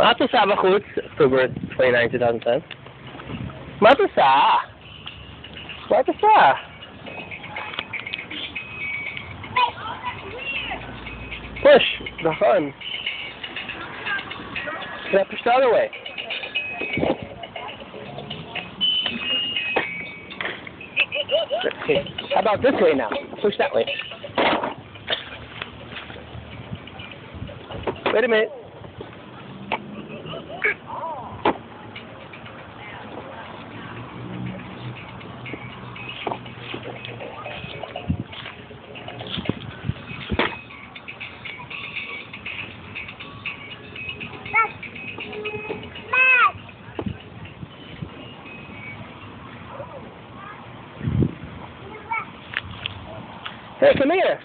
Ba, Kutz? October 29, 2010? Matusa! Matusa! Push! The fun. Can I push the other way? Okay. How about this way now? Push that way. Wait a minute. Hey, come here.